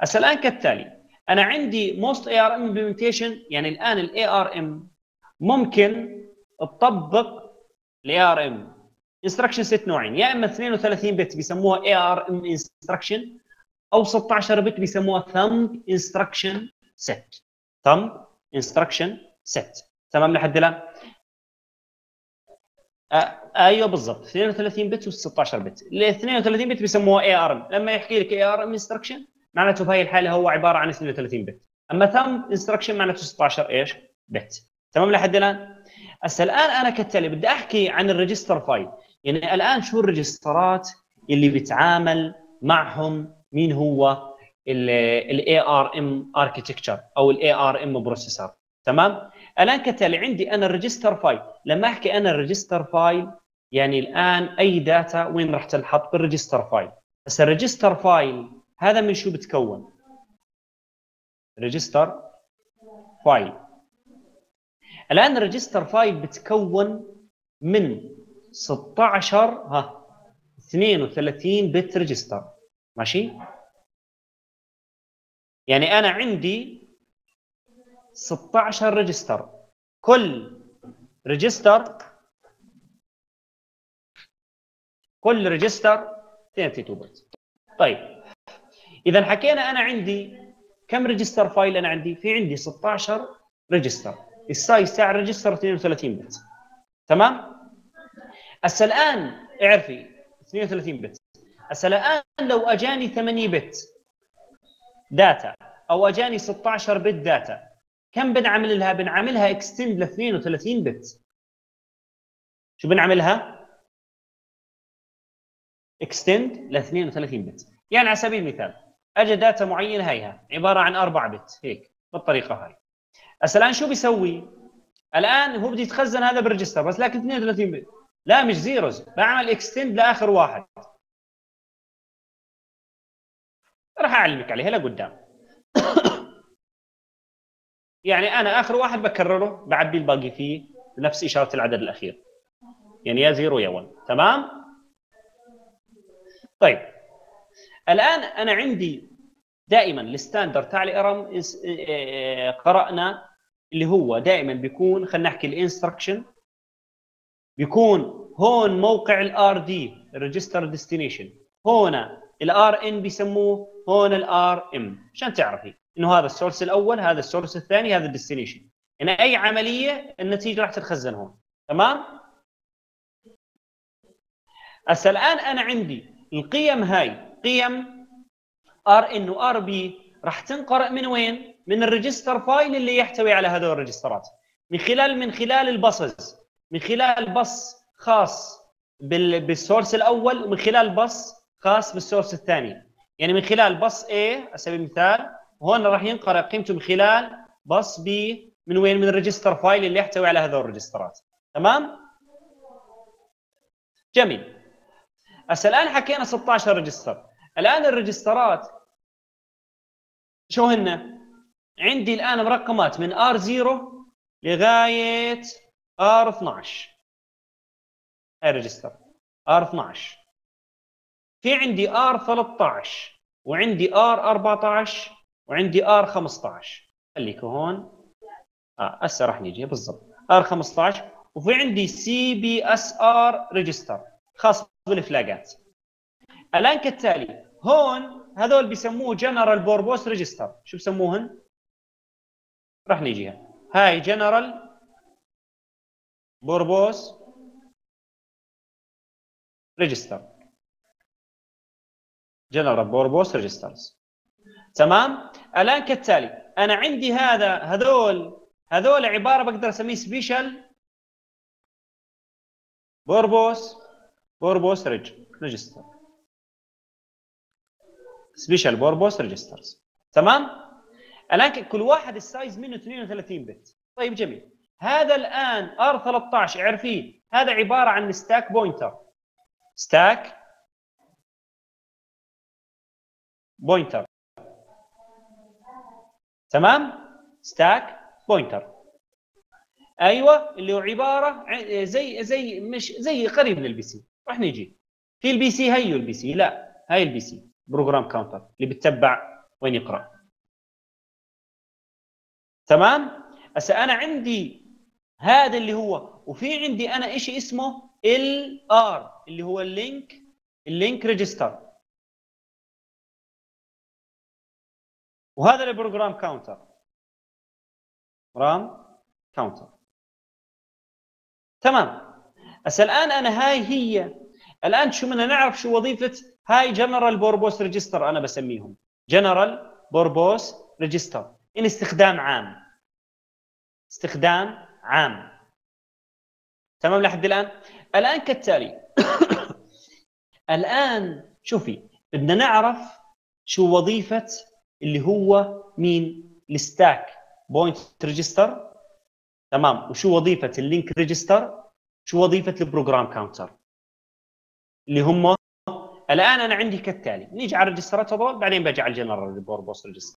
هسه الآن كالتالي أنا عندي most ARM implementation يعني الآن ال ARM ممكن تطبق ال ARM instruction set نوعين يا إما 32 bit بيسموها ARM instruction أو 16 bit بيسموها thumb instruction set thumb instruction set تمام لحد الآن؟ آه أيوه بالضبط 32 bit و 16 bit ال 32 bit بيسموها ARM لما يحكي لك ARM instruction معناته في هذه الحالة هو عبارة عن 32 bit أما Thumb instruction معناته 16 إيش bit تمام لحد الآن؟ هسه الآن أنا كالتالي بدي أحكي عن ال register file يعني الآن شو ال registerات اللي بيتعامل معهم؟ مين هو؟ ال ARM architecture أو ال ARM processor تمام؟ الآن كتالي عندي أنا ال register file لما أحكي أنا ال register file يعني الآن أي data وين راح تنحط؟ بال register file بس ال register file هذا من شو بتكون؟ register file. الآن ال register file بتكون من 16 ها 32 bit register. ماشي؟ يعني أنا عندي 16 register. كل register كل register 32 bit. طيب. اذا حكينا أنا عندي كم register file أنا عندي؟ في عندي 16 register. ال size تاع ال register 32 bit تمام؟ هسه الآن اعرفي 32 bit هسه الآن لو أجاني 8 bit data أو أجاني 16 bit data كم بنعمل لها؟ بنعملها extend ل 32 bit شو بنعملها؟ extend ل 32 bit يعني على سبيل المثال اجى data معينه هيها عبارة عن 4 bit هيك بالطريقة هاي. هسه الآن شو بيسوي؟ الآن هو بده يتخزن هذا بال register بس لكن 32 bit لا مش zeros بعمل extend لآخر واحد. راح أعلمك عليها لقدام. يعني أنا آخر واحد بكرره بعبي الباقي فيه بنفس إشارة العدد الأخير. يعني يا zero يا 1 تمام؟ طيب. الآن أنا عندي دائما ال standard تاع ال ARM قرأنا اللي هو دائما بيكون خلينا نحكي ال instruction بيكون هون موقع ال Rd ال register destination هون ال Rn بيسموه هون ال Rm. عشان تعرفي إنه هذا ال source الأول هذا ال source الثاني هذا ال destination. يعني أي عملية النتيجة راح تتخزن هون. تمام؟ هسه الآن أنا عندي القيم هاي. قيم. Rn و Rm راح تنقرأ من وين؟ من ال register file اللي يحتوي على هذول ال registerات. من خلال من خلال ال buses. من خلال بص خاص بال source الأول ومن خلال بص خاص بال source الثاني. يعني من خلال bus A على سبيل المثال هون راح ينقرأ قيمته من خلال bus B من وين؟ من ال register file اللي يحتوي على هذول ال registerات. تمام؟ جميل. هسه الآن حكينا 16 register. الآن ال registerات شو هن؟ عندي الآن مرقمات من R0 لغاية R12 هاي ال register R12 في عندي R13 وعندي R14 وعندي R15 خليكم هون. آه هسه راح نيجي بالضبط. R15 وفي عندي CPSR register خاص بال flagات. الآن كالتالي هون هذول بيسموه general purpose register شو بسموهن؟ راح نيجيها. هاي general purpose register general purpose registers تمام؟ الآن كالتالي أنا عندي هذا هذول هذول عبارة بقدر أسميه special purpose purpose reg register special purpose registers تمام؟ الآن كل واحد ال size منه 32 bit طيب جميل. هذا الآن R13 اعرفيه هذا عبارة عن stack pointer stack pointer تمام؟ stack pointer أيوه اللي هو عبارة زي زي مش زي قريب من ال PC. راح نيجي في ال PC هيو ال PC. لا هاي ال PC. program counter اللي بتتبع وين يقرأ. تمام؟ هسه أنا عندي هذا اللي هو وفي عندي أنا شيء اسمه؟ LR اللي هو ال link ال link register. وهذا ال program counter. gram counter. تمام؟ هسه الآن أنا هاي هي الآن شو بدنا نعرف شو وظيفة هاي general purpose register أنا بسميهم. general purpose register إن استخدام عام. استخدام عام. تمام لحد الآن؟ الآن كالتالي الآن شوفي بدنا نعرف شو وظيفة اللي هو مين؟ ال stack. point register تمام. وشو وظيفة ال link register شو وظيفة ال program counter اللي هم الآن أنا عندي كالتالي. نيجي على ال registerات هذول بعدين بجي على ال general purpose register